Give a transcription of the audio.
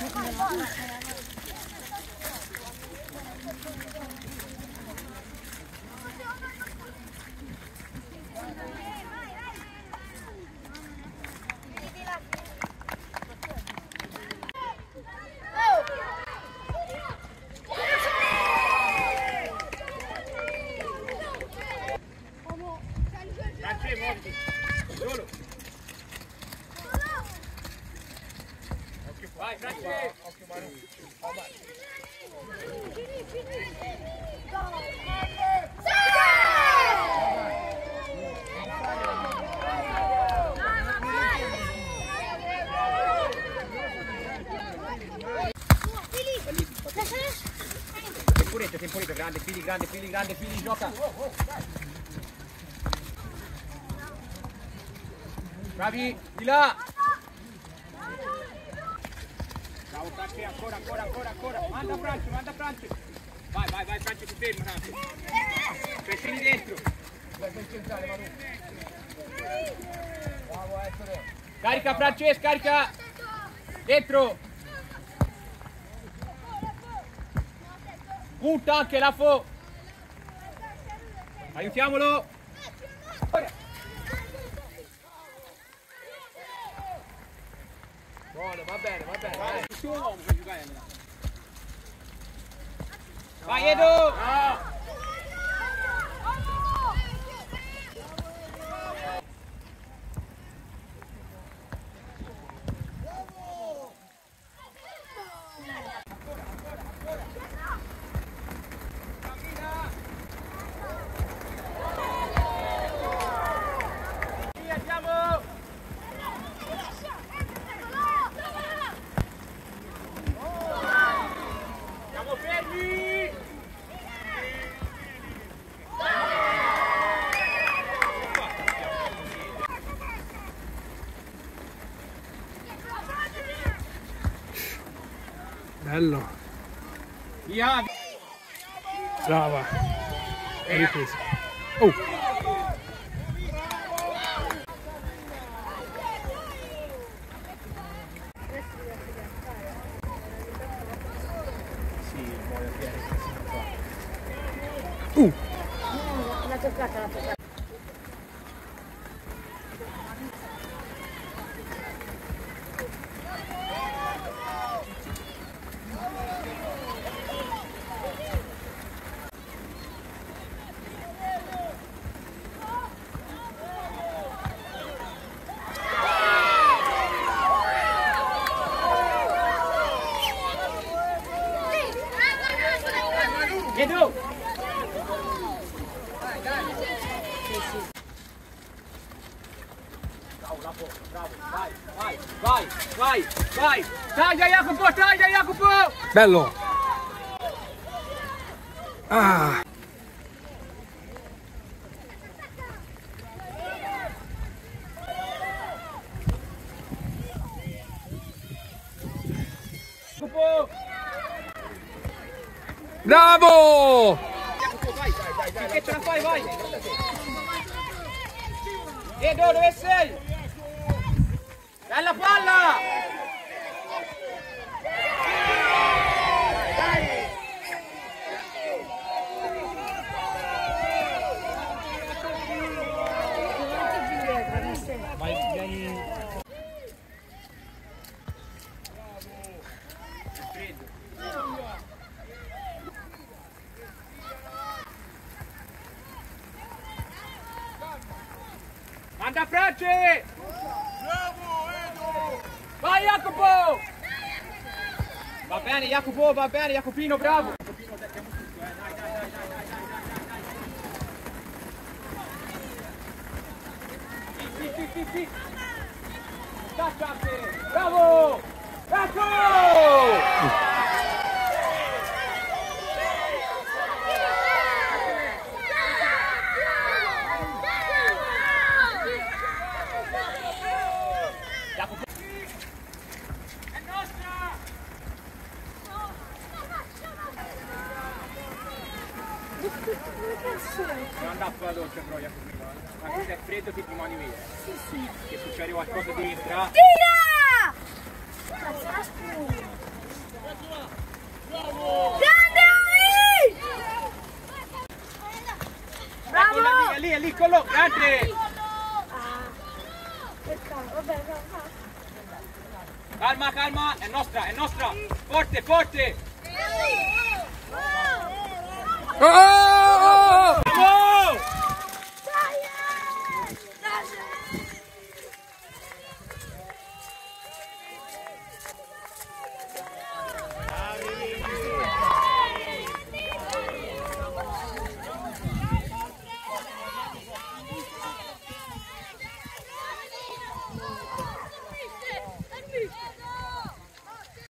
你看你多 Temporetto, temporetto, grande, fili, grande, fili, grande, fili, gioca. Bravi, di là. Bravo Franci, ancora, ancora, ancora, ancora. Manda Franci, manda Franci. Vai, vai, vai, Franci, ti fermo un attimo. Pessini dentro. Vai per centrale, Manu. Bravo, Ettore. Carica Francesco, carica. Dentro. Gutta che la fo! Aiutiamolo! Buono, va bene, va bene. Vai, vai Edo! No. bello yeah. brava è ripresa oh Uh! No, l'ha toccata, l'ha toccata. Vai, vai, vai, vai, vai. Traz aí, Jacopo, traz aí, Jacopo. Belo. Ah. Bravo! Vai, vai, vai, vai. Vai, vai, vai. Bella palla! Vai, vieni. Manda Franci! Vai Jacopo! Va bene Jacopo, va bene Jacopino, bravo! Jacopino, tecchiamo tutto, eh. Dai, dai, dai, dai, dai, dai, dai, dai. Sì, sì, sì, sì, sì. Non andare sulla doccia però Jacopino, eh. ma se è freddo ti rimani via. Sì, sì. Che succede qualcosa ti entra. Tira! Spugna. Grande Ali! Ecco, è lì, è lì, lì, quello, grande! Calma, calma, è nostra, è nostra! Forte, forte! va. 아!